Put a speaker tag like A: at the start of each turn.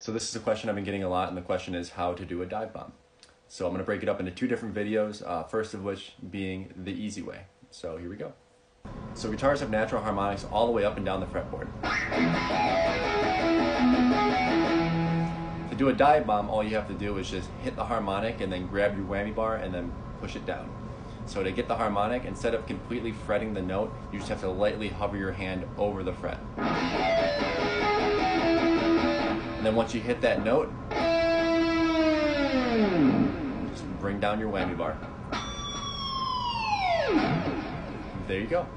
A: So this is a question I've been getting a lot, and the question is how to do a dive bomb. So I'm going to break it up into two different videos, uh, first of which being the easy way. So here we go. So guitars have natural harmonics all the way up and down the fretboard. To do a dive bomb, all you have to do is just hit the harmonic and then grab your whammy bar and then push it down. So to get the harmonic, instead of completely fretting the note, you just have to lightly hover your hand over the fret. And then once you hit that note, just bring down your whammy bar. There you go.